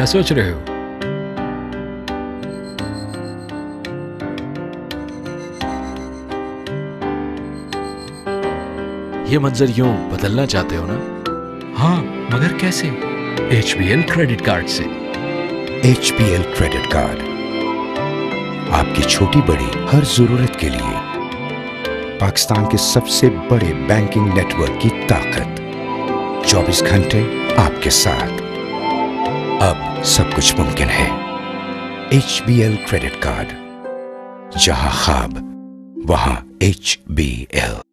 क्या सोच रहे हो? ये मंजर यूँ बदलना चाहते हो ना? हाँ मगर कैसे? एच क्रेडिट कार्ड से। एच क्रेडिट कार्ड आपकी छोटी बड़ी हर ज़रूरत के लिए पाकिस्तान के सबसे बड़े बैंकिंग नेटवर्क की ताकत। 24 घंटे आपके साथ। सब कुछ मुमकिन है। H B L credit card जहाँ खाब वहाँ HBL